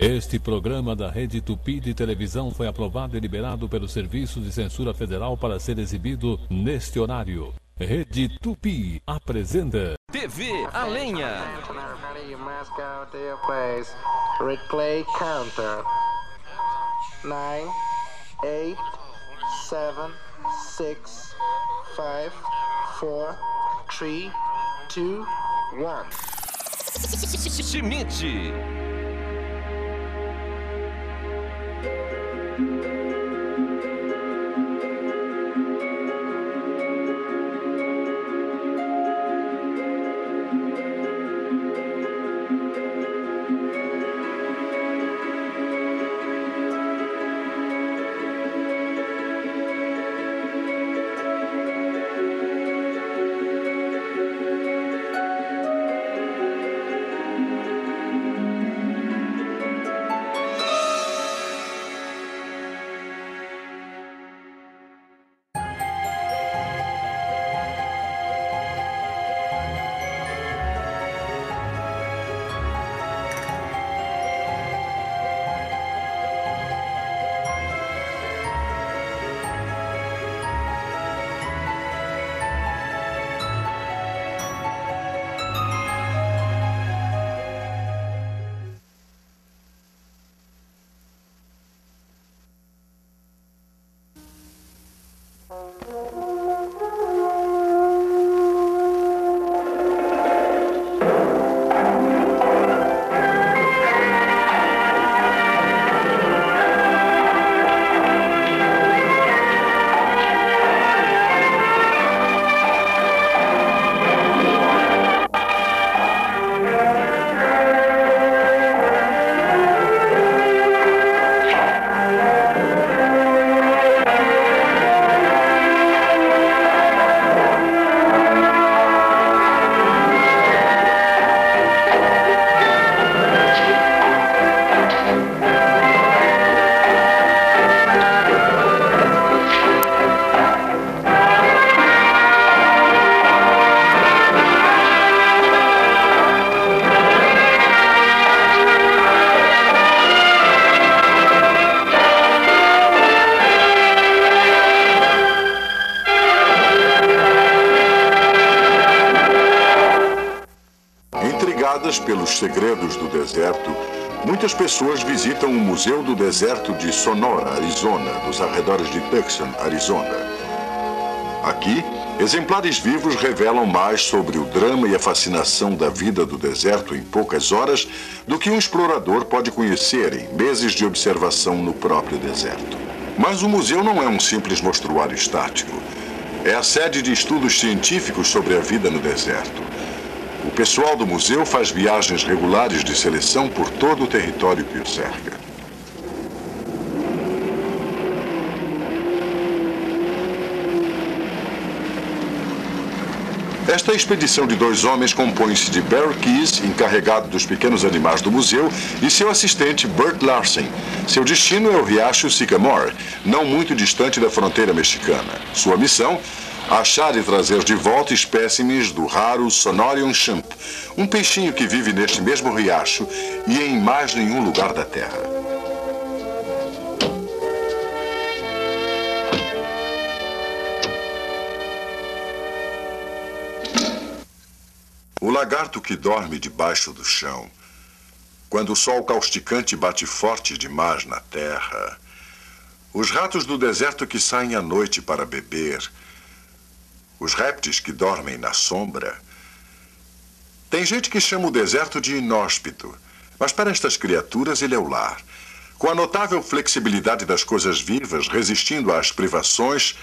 Este programa da Rede Tupi de televisão foi aprovado e liberado pelo Serviço de Censura Federal para ser exibido neste horário. Rede Tupi apresenta TV A Lenha. Replay counter. 9, 8, 7, 6, 5, 4, 3, 2, 1. Schmidt. Intrigadas pelos segredos do deserto, muitas pessoas visitam o Museu do Deserto de Sonora, Arizona, dos arredores de Tucson, Arizona. Aqui, exemplares vivos revelam mais sobre o drama e a fascinação da vida do deserto em poucas horas do que um explorador pode conhecer em meses de observação no próprio deserto. Mas o museu não é um simples mostruário estático. É a sede de estudos científicos sobre a vida no deserto. O pessoal do museu faz viagens regulares de seleção por todo o território que o cerca. Esta expedição de dois homens compõe-se de Barry Keys, encarregado dos pequenos animais do museu, e seu assistente Bert Larsen. Seu destino é o riacho Sycamore, não muito distante da fronteira mexicana. Sua missão achar e trazer de volta espécimes do raro Sonorion champ, um peixinho que vive neste mesmo riacho e em mais nenhum lugar da Terra. O lagarto que dorme debaixo do chão, quando o sol causticante bate forte demais na terra, os ratos do deserto que saem à noite para beber, os répteis que dormem na sombra. Tem gente que chama o deserto de inóspito, mas para estas criaturas ele é o lar. Com a notável flexibilidade das coisas vivas, resistindo às privações,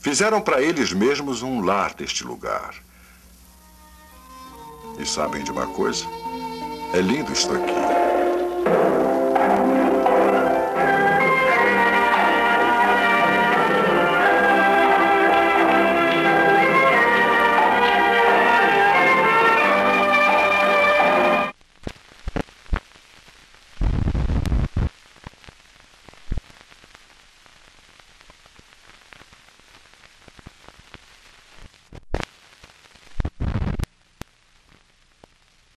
fizeram para eles mesmos um lar deste lugar. E sabem de uma coisa? É lindo isto aqui.